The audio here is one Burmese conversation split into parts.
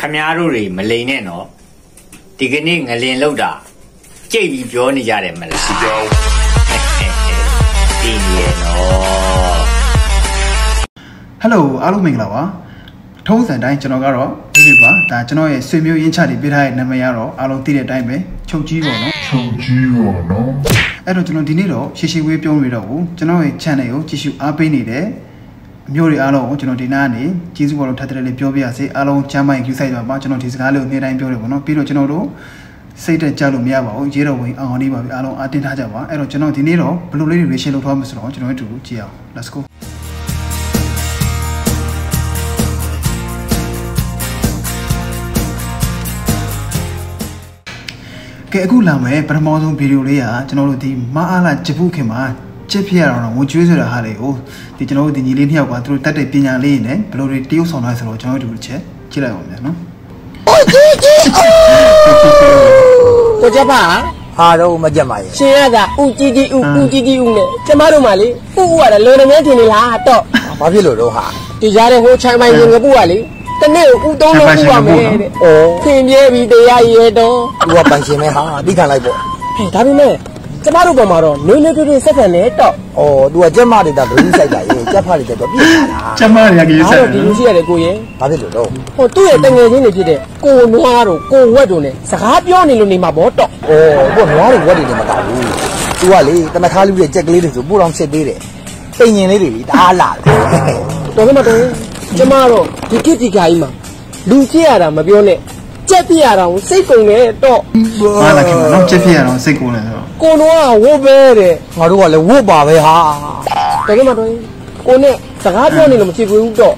ခမားတို့တွေမလိန်နဲ့နော်ဒီကနေ့ငလင်လောက်တာကြိတ်ပြီးပြောနေကြတယ်မလားဒီနေရနော်ဟယ်လိုအားလုံးမင်္ဂလာပါထုံးစံတိုင်းကျွန်တော်ကတော့ဒီလိုပါဒါကျွန်တော်ရဲ့ဆွေမျိုးရင်းချတွေပေးထားတဲ့နာမည်ကတော့အားလုံးသိတဲ့အတိုင်းပဲချုပ်ကြီးပေါ့နော်ချုပ်ကြီးပေါ့နော်အဲ့တော့ကျွန်တော်ဒီနေ့တော့ရှေ့ရှေ့ဝေးပြောနေတော့ဘူးကျွန်တော်ရဲ့ channel ကိုကြည့်ရှုအားပေးနေတဲ့ အမျိုးတွေအားလုံးကိုကျွန်တော်ဒီနားကနေကျေးဇူးပေါ်လို့ထပ်ထပ်လေးပြောပြရစေအားလုံးချမ်းမိုင် view site ပါကျွန်တော်ဒီစကားလေးကိုနေ့တိုင်းပြောတယ်ပေါ့နော်ပြီးတော့ကျွန်တော်တို့စိတ်တက်ကြလို့မရပါဘူးရေတော်ဝင်အောင်အောင်နေပါပြီအားလုံးအားတင်ထားကြပါအဲ့တော့ကျွန်တော်ဒီနေ့တော့ဘယ်လိုလေးတွေ share လုပ်ထားမလဲဆိုတော့ကျွန်တော်တို့အတူတူကြည့်အောင် let's go ကဲအခုလာမယ်ပထမဆုံးဗီဒီယိုလေးကကျွန်တော်တို့ဒီမအားလာဂျပုခင်မှာ ချက်ဖြစ်ရတော့ဝင်ကျွေးဆိုတာဟာလေးကိုဒီကျွန်တော်တို့ဒီညီလေးနှစ်ယောက်ကသူတို့တက်တဲ့ပညာလေးနဲ့ဘယ်လိုတွေတရုပ်ဆောင်လာဆိုတော့ကျွန်တော်တို့ဒီချက်ကြည့်လိုက်အောင်ဗျာနော်ကိုကြပါဟာတော့မကြက်ပါရဲ့ရှင်ရတာဥကြီးကြီးဥဥကြီးကြီးဥနဲ့ကျမတို့မှလေဥဥကလည်းလွယ်တယ်များထင်နေလားတော့ဘာဖြစ်လို့တော့ဟာဒီကြားတဲ့ဟိုချိုင်မိုင်ရင်ငပုကလေတနေ့ကိုဥသုံးလုံးဥပါမယ်တဲ့ဩခင်ပြဲပြီးတရားရည်တော့သူကပိုင်ရှင်မဲဟာတိခံလိုက်ပေါ့ဟဲ့ဒါပေမဲ့ ကျမတို့ပေါ်မှာတော့နွေးနွေးထွေးထွေးဆက်ဆံနေတော့ဩသူကကြက်မတွေတာဒုတိစိုက်တာရဲ့ကြက်ဖတွေတော့ပြည့်လာတာကျမရကြီးဒါဆက်တော့ဒီလိုရှိရတယ်ကိုရင်ဘာဖြစ်လို့တော့ဟိုသူ့ရဲ့တငယ်ချင်းတွေဖြစ်တဲ့ကိုနွားတို့ကိုဝက်တို့ ਨੇ စကားပြောနေလို့နေမှာဗောတော့ဩဘောနွားတွေဝက်တွေလည်းမကောက်ဘူးသူကလေတမခါလူတဲ့ကြက်ကလေးတွေဆိုပို့တော်စစ်သေးတယ်ပိန်ရင်လေးတွေလေတအားလာတယ်တော်ကမတော်ကျမတော့ဒီကိတိကာကြီးမှာလူကြည့်ရတာမပြောနဲ့ ကြက်ပြရတာကိုစိတ်ကုန်နေတော့မအားလာခင်မှာနော်ချက်ဖြစ်ရတော့စိတ်ကိုလဲဆိုတော့ကိုနွားကဝတ်ပဲတဲ့ငါတို့ကလည်းဝတ်ပါပဲဟာတော်ကမတော်ကိုနဲ့စကားပြောနေလို့မဖြစ်ဘူးတော့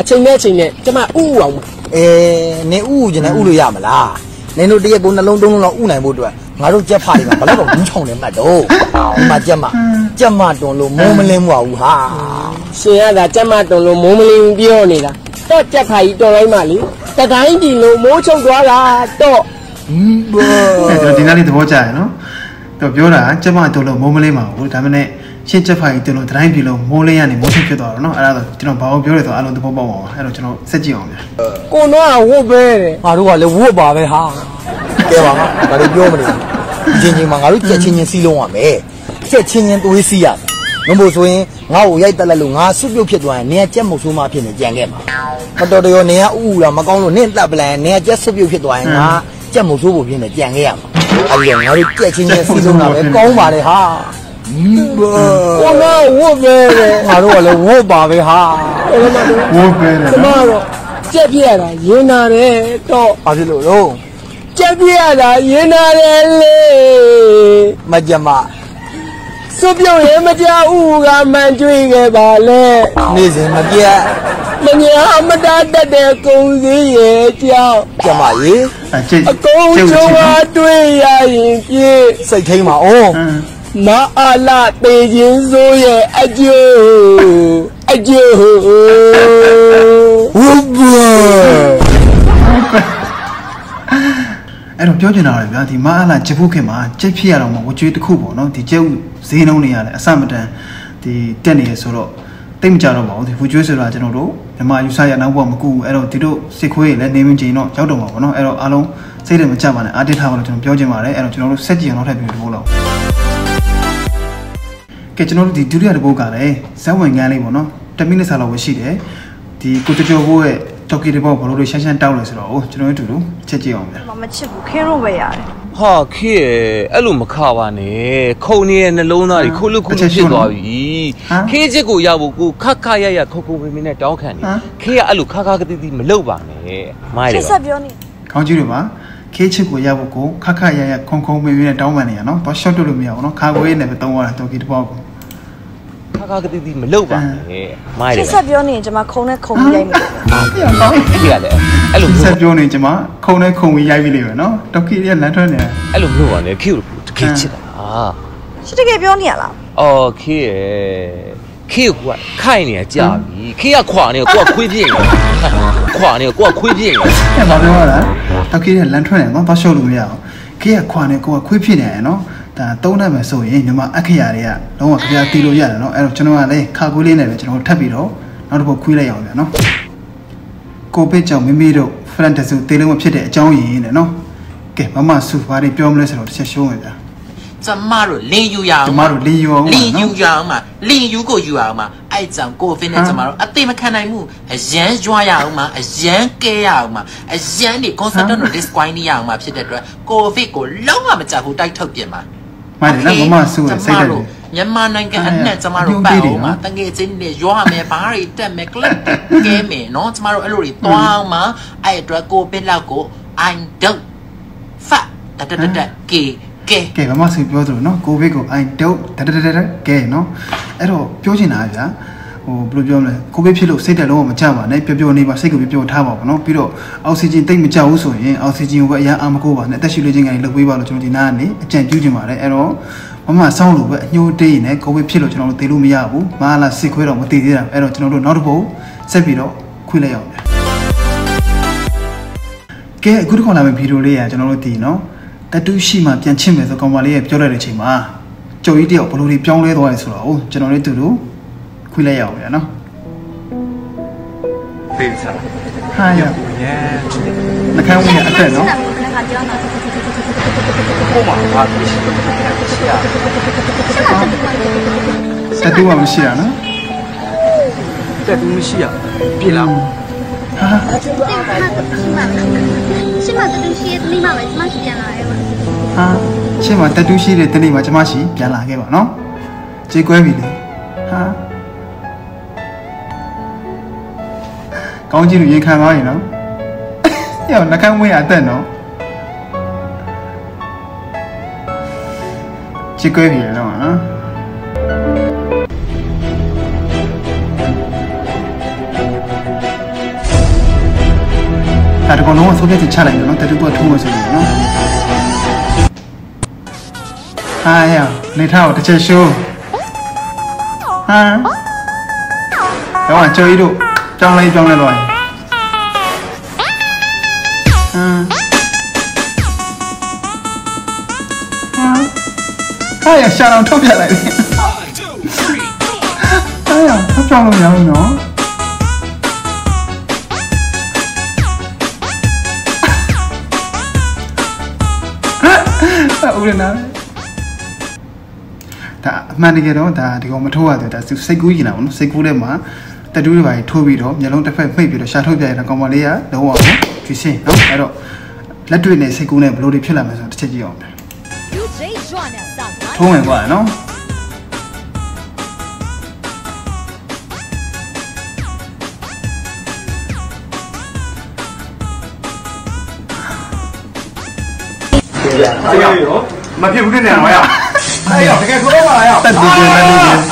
အချိန်နဲ့အချိန်နဲ့ကျမဥဥအောင်ပါအဲနင်ဥဥကျင်နေဥလို့ရမလားနင်တို့တရက်ကိုနှလုံးသုံးလုံးလောက်ဥနိုင်ဖို့အတွက်ငါတို့ကြက်ဖတွေမှာဘယ်တော့ဘူးချောင်းနေမှတ်တော့ဒီမှာကြက်မကြက်မတွန်လို့မိုးမလင်းပါဘူးဟာရှင်ရတာကျမတုံလို့မိုးမလင်းပြောနေတာတော့ကြက်ခါကြီးတော်လိုက်မှလေ တတိုင်းကြည့်လို့မိုးချုပ်သွားတာတော့ဘောအဲ့တော့ဒီနားလေးသဘောကျရနော်တော့ပြောတာကျမတို့လို့မိုးမလေးမှာဘူးဒါမှမဟုတ်ရှင်းချက်ဖိုင်တို့လို့တိုင်းပြည်လို့မိုးလေးရနေမိုးချုပ်ဖြစ်သွားတော့နော်အဲ့ဒါဆိုကျွန်တော်ဘာလို့ပြောလဲဆိုတော့အလုံးသဘောပေါက်ပါပါအဲ့တော့ကျွန်တော်စက်ကြည့်အောင်ဗျာကိုနွားကဝတ်ပဲတဲ့ငါတို့ကလည်းဝတ်ပါပဲဟာကဲပါဟာဒါတွေပြောမနေဘူးချင်းချင်းမှာငါတို့ကြက်ချင်းချင်းစီးလုံးရမယ်ကြက်ချင်းချင်းသွေးစီးရမယ်မဟုတ်ဆိုရင်ငါ့ကိုရိုက်တက်လိုက်လို့ငါဆွပြုတ်ဖြစ်သွားရင်နင်ကကြက်မုတ်ဆိုးမဖြစ်နေကြံခဲ့မှာ မတော်တော်နင်ကဥဥလာမကောင်းလို့နင်တက်ပလန်နင်ကကြက်ဆွပြုတ်ဖြစ်သွားရင်ငါကြက်မုတ်ဆိုးဖို့ဖြစ်နေကြံခဲ့ရမှာအဲ့ဒီငါတို့ကြက်ချင်းချင်းစီးလုံးတာပဲကောင်းပါလေဟာဘောကိုနွားကဝတ်ပဲတဲ့ငါတို့ကလည်းဝတ်ပါပဲဟာတော်ကမတော်ဝိုးပဲတယ်ကျမနော်တော့ကြက်ပြရတာရင်နာတယ်တော့ဘာဖြစ်လို့တော့ကြက်ပြရတာရင်နာတယ်လေမကြမ စွပြုတ်ရဲမကြဥကမှန်ကြွေခဲ့ပါလေနေ့စဉ်မပြတ်မညာမတားတတ်တဲ့ကုံစည်းရဲ့ကြောင့်ကြမရေအကျိတ်အကုန်ကျုံအားတွေ့ရရင်ပြည့်စိတ်ထိန်ပါအောင်မအားလာပေခြင်းစိုးရဲ့အကျိုးအကျိုး ပြောချင်တာလေဗျာဒီမအားလာချက်ဖို့ခင်မှာချက်ဖြစ်ရတော့မဝကျွေးတစ်ခုပေါ့နော်ဒီချက်ဥဈေးနှုန်းတွေရတယ်အစမတန်ဒီတက်နေရဆိုတော့တိတ်မကြတော့ပါဘူးဒီဝကျွေးဆိုတာကျွန်တော်တို့မြန်မာယူဆရနောက်ဘောမကူဘူးအဲ့တော့ဒီတို့စစ်ခွေးတွေလည်းနေမင်းချိန်တော့ရောက်တော့မှာပေါ့နော်အဲ့တော့အားလုံးစိတ်တွေမကြပါနဲ့အားတင်းထားပါလို့ကျွန်တော်ပြောချင်ပါတယ်အဲ့တော့ကျွန်တော်တို့စက်ကြည့်အောင်နောက်ထပ်ပြီးတော့လောက်ကဲကျွန်တော်တို့ဒီဒုတိယတစ်ပုတ်ကလည်းဇက်ဝင်ကန်းလေးပေါ့နော်10မိနစ်စာလောက်ပဲရှိတယ်ဒီကိုကျော်ကျော်ဘိုးရဲ့ တော်ကီတစ်ပုတ်ဘာလို့လဲရှမ်းရှမ်းတောက်လဲဆိုတော့ကျွန်တော်တို့အတူတူချက်ကြည့်အောင်ဗျာမမချစ်ဘူးခင်းတော့ပဲရတယ်ဟာခေရဲ့အဲ့လိုမခပါနဲ့ခုံနေတဲ့နှလုံးသားတွေခုလုခုလုဖြစ်သွားပြီခေချစ်ကိုရဖို့ကိုခခရရခုတ်ခုတ်မင်းမင်းနဲ့တောင်းခံနေခေကအဲ့လိုခခကတိတိမလုပ်ပါနဲ့မိုင်းချတယ်စ်ဆက်ပြောနေခေါင်းကြီးတွေပါခေးချစ်ကိုရဖို့ကိုခက်ခက်ရရခုံခုံမင်းမင်းနဲ့တောင်းပန်နေရနော်တော့ short လို့မရဘူးနော်ခါကိုရေးနဲ့ပဲတုံးရတာတော်ကီတစ်ပုတ်ကို ခခကတိတိမလုပ်ပါနဲ့မိုင်းတချယ်စ်ဆက်ပြောနေရင်ကျွန်မခုံနဲ့ခုံပြီးရိုက်မယ်ခေကလည်းအဲ့လိုဆက်ပြောနေကျွန်မခုံနဲ့ခုံပြီးရိုက်ပြီးလိမ့်မယ်နော်တော်ကီရဲ့လမ်းထွက်နေတယ်အဲ့လိုမလုပ်ပါနဲ့ခေကိုတခေချစ်တာချစ်တကယ်ပြောနေရလားအော်ခေရဲ့ခေကိုကခိုင်နေရကြာပြီခေကခွာနေကိုကခွေးပြင်းနေခွာနေကိုကခွေးပြင်းနေအဲ့ဘာပြောရလဲတော်ကီရဲ့လမ်းထွက်နေနော်တော့ short လို့မရဘူးခေးကခွာနေကိုကခွေးဖြစ်နေရနော် ဒါတုံးတတ်မယ်ဆိုရင်ညီမအခရာတွေကလုံးဝကြပြတီလို့ရတယ်နော်အဲ့တော့ကျွန်တော်ကလည်းခါကွေးလေးနဲ့ပဲကျွန်တော်ထပ်ပြီးတော့နောက်တစ်ပုတ်ခွေးလိုက်အောင်ဗျာနော်ကိုဗစ်ကြောင့်မိမိတို့ဖရန်တဆူတေးလုံးမဖြစ်တဲ့အကြောင်းရင်းနဲ့နော်ကဲမမဆူဘာတွေပြောမလဲဆိုတော့တစ်ချက်ရှုံးမယ်ဗျာကျမတို့လင်းယူရအောင်ကျမတို့လင်းယူအောင်ပါလင်းယူနော်ရအောင်မှာလင်းယူကိုယူရအောင်မှာအဲ့ကြောင့်ကိုဗစ်နဲ့ဟမ်ကျမတို့အသိမခံနိုင်မှုအရန်ကြွားရအောင်မှာအရန်ကဲရအောင်မှာအရန်ဒီ constant တို့ disquiet ရအောင်မှာဖြစ်တဲ့အတွက်ကိုဗစ်ကိုလုံးဝမကြောက်ဘူးတိုက်ထုတ်ပြင်မှာ မိုက်တယ်နော်မမဆူရဲ့စိတ်ဓာတ်တွေမြန်မာနိုင်ငံအနှံ့ကျမတို့အပတ်ယုံသေးတယ်အောင်မှာနော်တငယ်ချင်းတွေရွာမယ်ဘားတွေတက်မယ်ကလပ်ကဲမယ်နော်ကျမတို့အဲ့လိုတွေတွားအောင်မှာအဲ့အတွက်ကိုဗစ်လောက်ကို I don't fuck တတတတကေကေကဲမမဆူပြောသလိုနော်ကိုဗစ်ကို I don't တတတတတကဲနော်အဲ့တော့ပြောချင်တာဗျာ ဟိုဘယ်လိုပြောမလဲကိုဗစ်ဖြစ်လို့စိတ်တက်လုံးဝမကြပါနဲ့ပျော်ပျော်နေပါစိတ်ကိုပျော်ပျော်ထားပါဘောနော်ပြီးတော့အောက်ဆီဂျင်တိတ်မကြဘူးဆိုရင်အောက်ဆီဂျင်ကိုပဲအရင်အာမကိုပါနဲ့အသက်ရှူလေးခြင်းကနေလုပ်ပေးပါလို့ကျွန်တော်ဒီနားကနေအကြံပြုချင်ပါတယ်အဲ့တော့မမဆောင်းလို့ပဲအညှိုးတေးရင်လည်းကိုဗစ်ဖြစ်လို့ကျွန်တော်တို့သေလို့မရဘူးမဟာလာစစ်ခွဲတော့မသေသေးတာအဲ့တော့ကျွန်တော်တို့နောက်တစ်ပုတ်ဆက်ပြီးတော့ခွေးလိုက်အောင်ဗျာကဲအခုတစ်ခါလာမယ့်ဗီဒီယိုလေးကကျွန်တော်တို့ဒီနော်တတူးရှိမှပြန်ချစ်မယ်ဆိုကောင်မလေးရဲ့ပြောလိုက်တဲ့အချိန်မှာကြုံကြီးတယောက်ဘယ်လိုတွေပြောင်းလဲသွားလဲဆိုတော့ကျွန်တော်လေးတူတူ ခွေးလိုက်ရအောင်ဗျာနော်ဖေးစားဟာရပူရန်နှခမ်းဝင်အသက်နော်ကိုမဘာဖြစ်ရှိရှိရတတူးမှမရှိရနော်တတူးမရှိရပြေလားဟာရှင်မတတူးရှိတဲ့မိမပဲကျမရှိပြန်လာရဲ့ဟာရှင်မတတူးရှိတဲ့တနေ့မှာကျမရှိပြန်လာခဲ့ပါနော်ကြေကွဲပြီလေဟာ ကောင်းကြီးလူရင်ခံသွားရင်နော်ယောနှခမ်းဝင်ရအသက်နော်ကြေးကွဲပြီလေတော့နော်ဒါတကောင်လုံးဝဆိုးပြချချလိုက်တယ်နော်တတူတူထုံးမဆိုလို့နော်ဟာရနေထားတော့တစ်ချက်ရှိုးဟာတော့ကျော်ကြီးတို့ ကြောင်းလေးကြောင်းလေးတော့ဟမ်ဟာရရှာတော့ထုတ်ပြလိုက်တယ်ဟာရထုတ်ကြောင်းလို့မရဘူးနော်ဦးရနာဒါအမှန်တကယ်တော့ဒါဒီကောင်မထိုးရတယ်ဒါစိတ်ကူးရင်တာပေါ့နော်စိတ်ကူးတဲ့မှာ တတူးတွေပါထိုးပြီးတော့မျက်လုံးတစ်ဖက်မှိတ်ပြီးတော့ရှာထုတ်ပြရတဲ့ကောင်မလေးကလုံးဝဖြူစင်နော်အဲ့တော့လက်တွေ့နဲ့စိတ်ကူးနဲ့ဘယ်လိုတွေဖြစ်လာမလဲဆိုတော့တစ်ချက်ကြည့်အောင်ထိုးဝင်ကွာနော်မဖြစ်ဘူးတဲ့နေတော့ရအဲ့ရတကယ်ဆိုတော့ပါရတက်တူတယ်တက်တူတ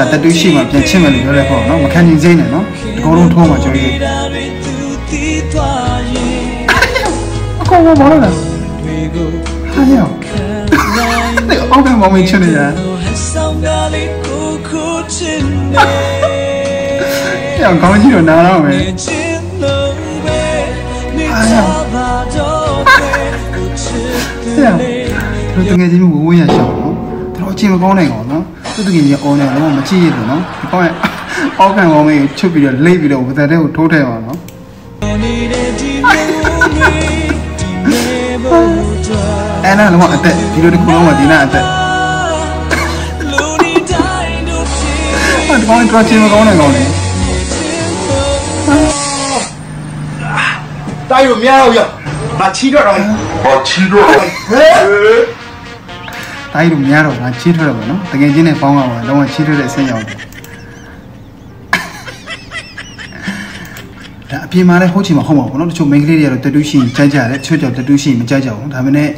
တာတတူးရှိမှပြန်ချစ်မယ်လို့ပြောတဲ့ပေါ့နော်မခံနိုင်စိမ့်နဲ့နော်ဒီကုန်းလုံးထိုးမှကြော်ကြီးအကောင်မမလာဟာရအောက်ကမမင်းချင်နေရပြောင်းကောင်းကြီးတော့နားတော့မယ်ဟာရဆရာတို့တကယ်ချင်းဝဝရရှောင်းနော်တော်အချင်းမကောင်းနိုင်ကောင်နော် သူတကယ်ချင်းအော်နေတော့မကြည့်ရလို့နော်ဒီကောင်ရဲ့အောက်ခံကောင်းမေးချွတ်ပြီးတော့လိမ့်ပြီးတော့ဝဇ္ဇတဲ့ကိုထိုးထည့်ပါနော်အဲ့နာလုံးဝအသက်ဒီလိုတစ်ခုလုံးကဒီနာအသက်ဟာဒီကောင်တော်ချင်းမကောင်းနိုင်ကောင်လေတိုက်လို့မရတော့ရငါချီတော့တော့တို င်းလို့များတော့ငါချီးထွက်တော့ဗောနော်တကယ်ချင်းနဲ့ပေါင်းအောင်လုံးဝချီးထွက်တဲ့အဆင့်ရောက်တယ်ဒါအပြင်မှာလည်းဟုတ်ချင်မှာဟုတ်မှာဗောနော်တချို့ main ကလေးတွေကတော့တတူးရှိရင်ကြိုက်ကြတယ်တချို့ကြောင့်တတူးရှိရင်မကြိုက်ကြဘူးဒါပေမဲ့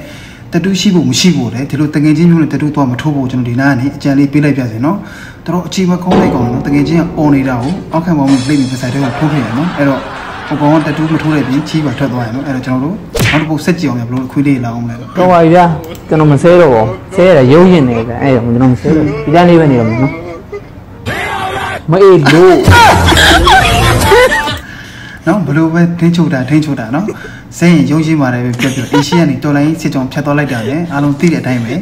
တတူးရှိဖို့မရှိဖို့လေဒီလိုတကယ်ချင်းမျိုးနဲ့တတူးတော့မထိုးဖို့ကျွန်တော်ဒီနားကနေအကြံလေးပေးလိုက်ပြစေနော်တော်အချိန်မကောင်းလိုက်ကောင်နော်တကယ်ချင်းအော်နေတာကိုအောက်ခံပေါင်းလေးပြီးပစိုက်တဲ့ကထိုးခဲ့ရနော်အဲ့တော့ဟိုကောင်ကတတူးမထိုးတဲ့ပြင်ချီးပါထွက်သွားရနော်အဲ့တော့ကျွန်တော်တို့ နောက်တစ်ပုတ်ဆက်ကြည့်အောင်ရဘလို့ခွေးလေးလာအောင်လဲတော့ပါပြီဗျာကျွန်တော်မဆဲတော့ဘူးဆဲရတာရုံးရင်နေကြအဲ့တော့ကျွန်တော်မဆဲတော့ဒီတိုင်းလေးပဲနေတော့မယ်နော်မအေးလို့နော်ဘလို့ပဲထင်းချုပ်တာထင်းချုပ်တာနော်စိတ်ရင်ရုံးရှင်းပါတယ်ပဲပြောပြောအေရှိကနေတော်လိုင်းစစ်ကြောင်ဖြတ်သွားလိုက်တာလေအားလုံးသိတဲ့အတိုင်းပဲ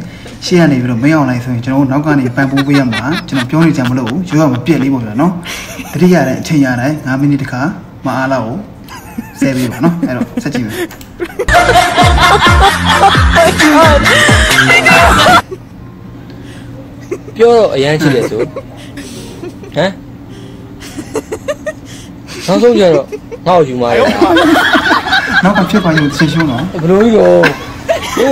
ရှေ့ကနေပြီးတော့မင်းအောင်လိုက်ဆိုရင်ကျွန်တော်တို့နောက်ကနေပန်ပိုးပေးရမှာကျွန်တော်ပြောနေကြမလို့ရိုးရမပြက်လေးပေါ့ဗျာနော်တတိယတဲ့အချိန်ရတိုင်း9မိနစ်တခါမအားလောက်ကို ဆဲပေးပါနော်အဲ့တော့ဆက်ကြည့်မယ်ပြောတော့အရန်ရှိတယ်ဆိုဟမ်နောက်ဆုံးကျတော့ငါ့ကိုယူมาတယ်နောက်ကဖြစ်ပါရင်ဆင်ရှုံးတော့ဘလို့ကြီးတော့ဟို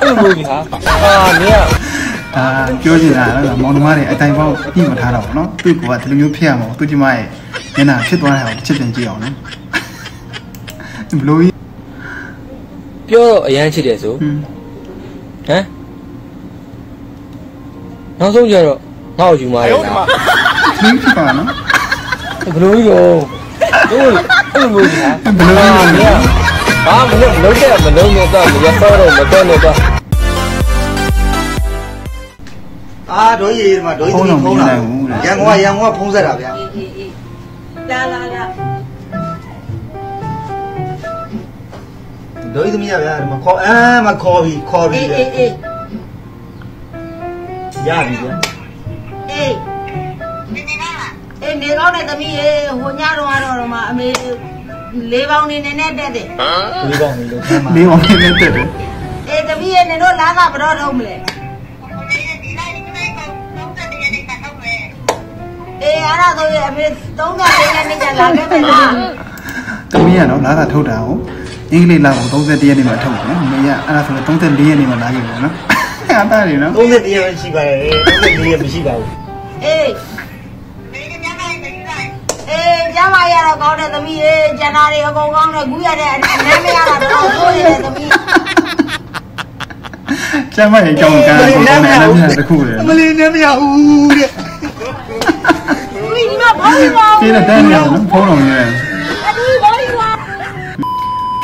အဲ့လိုကြီးဟာအာမင်းကဒါပြောချင်တာကတော့မောင်နှမတွေအတိုင်းပေါက်ပြီးမထားတော့ဘူးနော်သူ့ကဒီလိုမျိုးဖြစ်ရမှာသူ့ကျမရဲ့ညနာဖြစ်သွားတဲ့ဟာကိုတစ်ချက်ပြန်ကြည့်အောင်နော် ဘလို့ကြီးပြောတော့အရန်ရှိတယ်ဆိုဟွန်းဟမ်နောက်ဆုံးကျတော့ငါ့ကိုယူมาတယ်လားမင်းဖြစ်ပါနော်ဘလို့ကြီးတော့ဟိုအဲ့လိုကြီးဟာဘလို့ကြီးအာမင်းကဘာမလုပ်မလုပ်တဲ့မလုပ်နဲ့တော့မရတော့တော့မတော့နဲ့တော့အာဒိုးကြီးဒီမှာဒိုးကြီးသမီးဖုန်းလာရန်ကုန်ကရန်ကုန်ကဖုန်းဆက်တာဗျာလာလာလာ ဒိုးကြီးသမီးရဗျာဒီမှာခေါ်အာမခေါ်ပြီခေါ်ပြီအေးအေးအေးရပြီဗျာအေးအေးနေကောင်းတဲ့သမီးရေဟိုညတော့ကတော့မှအမေလေးပေါင်းနေနေနဲ့တက်တယ်ဒီကောင်ကြီးလို့ဆမ်းပါလေးအောင်နဲ့တက်တယ်အေးသမီးရေနေတော့လာကဘတော့တော့မလဲအေးအဲ့ဒါဆိုရင်အမေ30ပေးနဲ့နေကြလာခဲ့မယ်လားတမီးကနော်လာတာထုတ်တာကို အင်္ဂလိပ်လာကို31ရက်နေ့မှာထုတ်တယ်နော်မင်းကအဲ့ဒါဆိုတော့34ရက်နေ့မှာလာခဲ့တယ်နော်အဲ့ဒါတွေနော်31ရက်ရှိပါတယ်34ရက်မရှိပါဘူးအေးအေးကျမရတော့ကောင်းတဲ့သမီးရေကျန်တာတွေအကုန်ကောင်းတယ်ခုရတဲ့အနည်းမရတာတော့ဆိုးနေတဲ့သမီးကျမရဲ့အကြောင်းကံကိုလည်းလည်းမြန်တခုလေအမလီနဲ့မရဘူးတဲ့ဦးဒီမှာဘောင်းပါပြေးတဲ့တန်းနေနော်ဖုန်းတော်ရဲ့အတူဘောင်းပါ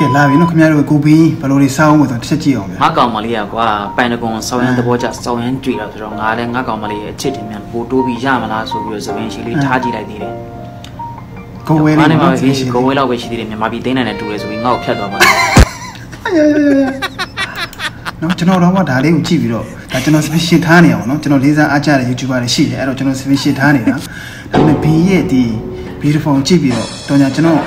ကဲလာပြီနော်ခင်ဗျားတို့ကိုပြီးဘယ်လိုတွေစောင်းလို့ဆိုတစ်ချက်ကြည့်အောင်ဗျာငါကောင်မလေးကကွာပိုင်တကွန်စောင်းရန်သဘောကျစောင်းရန်တွေ့တော့ဆိုတော့ငါလည်းငါကောင်မလေးရဲ့အချစ်တင်မြန်ပိုတိုးပြီးရမလားဆိုပြီးတော့သပင်းရှိလေးထားကြည့်လိုက်သေးတယ်ကိုဝဲငါလေးနဲ့မှနော်ပဲကိုဝဲလောက်ပဲရှိသေးတယ်မြန်မာပြည်သိန်းနိုင်နဲ့တူတယ်ဆိုပြီးငါ့ကိုဖြတ်သွားမှာနော်ကျွန်တော်တော့မှဒါလေးကိုကြည့်ပြီးတော့ဒါကျွန်တော် special ထားနေအောင်နော်ကျွန်တော်လေးစားအားကြတဲ့ YouTuber တွေရှိတယ်အဲ့တော့ကျွန်တော် special ထားနေတာဒါပေမဲ့ B ရဲ့ဒီ beautiful ကြည့်ပြီးတော့တော်ညာကျွန်တော်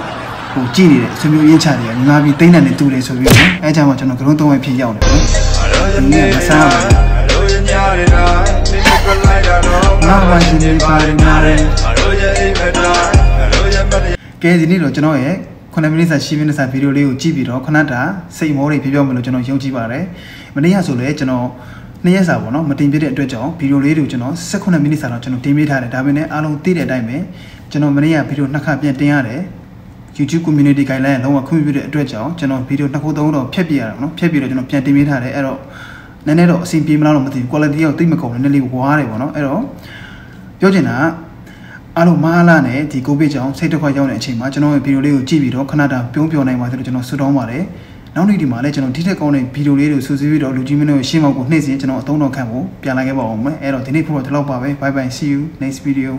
ဟိုကြည့်နေတဲ့ဆွေမျိုးရင်းချတွေကငါပြီးတိမ့်တဲ့နဲ့တူတယ်ဆိုပြီးတော့နော်အဲကြောင့်မှကျွန်တော်ကရုံးသုံးဝက်ဖြစ်ရောက်နေတယ်နော်ဒီနေ့မစားဘူးငါမှရှင်နေပါတယ်နားတယ်ကဲဒီနေ့တော့ကျွန်တော်ရဲ့9မိနစ်စာ10မိနစ်စာဗီဒီယိုလေးကိုကြည့်ပြီးတော့ခဏတာစိတ်မောတွေပြောပြမယ်လို့ကျွန်တော်ယုံကြည်ပါတယ်မနေ့ကဆိုလည်းကျွန်တော်နှစ်ရက်စာပေါ့နော်မတင်ပြတဲ့အတွက်ကြောင့်ဗီဒီယိုလေးတွေကိုကျွန်တော်18မိနစ်စာတော့ကျွန်တော်တင်ပေးထားတယ်ဒါပေမဲ့အားလုံးသိတဲ့အတိုင်းပဲကျွန်တော်မနေ့ကဗီဒီယိုနှစ်ခါပြန်တင်ရတယ် YouTube community guideline လုံးဝခွင့်ပြုတဲ့အတွက်ကြောင့်ကျွန်တော်ဗီဒီယိုနှစ်ခုသုံးခုတော့ဖြတ်ပြရတာနော်ဖြတ်ပြီးတော့ကျွန်တော်ပြန်တင်ပေးထားတယ်အဲ့တော့နည်းနည်းတော့အဆင်ပြေမလားတော့မသိဘူး quality ကိုသိမကုန်ဘူးနည်းနည်းလေးဝါးတယ်ပေါ့နော်အဲ့တော့ပြောချင်တာကအားလုံးမအားလာနဲ့ဒီကိုဗစ်ကြောင့်စိတ်တစ်ခွက်ရောက်တဲ့အချိန်မှာကျွန်တော်ရဲ့ဗီဒီယိုလေးကိုကြည့်ပြီးတော့ခဏတာပြုံးပြောနိုင်ပါသလိုကျွန်တော်ဆုတောင်းပါတယ်နောက်နေ့ဒီမှာလည်းကျွန်တော်ဒီထက်ကောင်းတဲ့ဗီဒီယိုလေးတွေစူးစီးပြီးတော့လူကြီးမင်းတို့ရဲ့ရှင်းမောက်ကိုနှိမ့်စင်ကျွန်တော်အသုံးတော်ခံဖို့ပြန်လာခဲ့ပါအောင်မယ်အဲ့တော့ဒီနေ့ဖို့တော့ဒီလောက်ပါပဲ bye bye see you next video